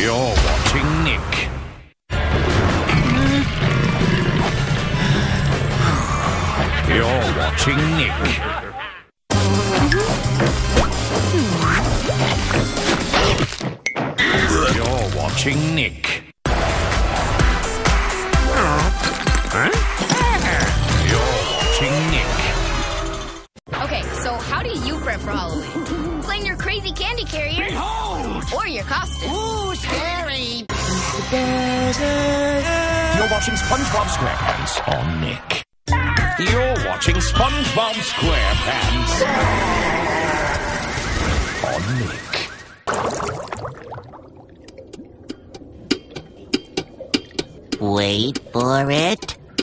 You're watching Nick. You're watching Nick. You're watching Nick. You're watching Nick. Okay, so how do you prep for Halloween? Playing your crazy candy carrier? Behold! Or your costume? Ooh, scary! You're watching SpongeBob SquarePants on Nick. You're watching SpongeBob SquarePants on Nick. Wait for it.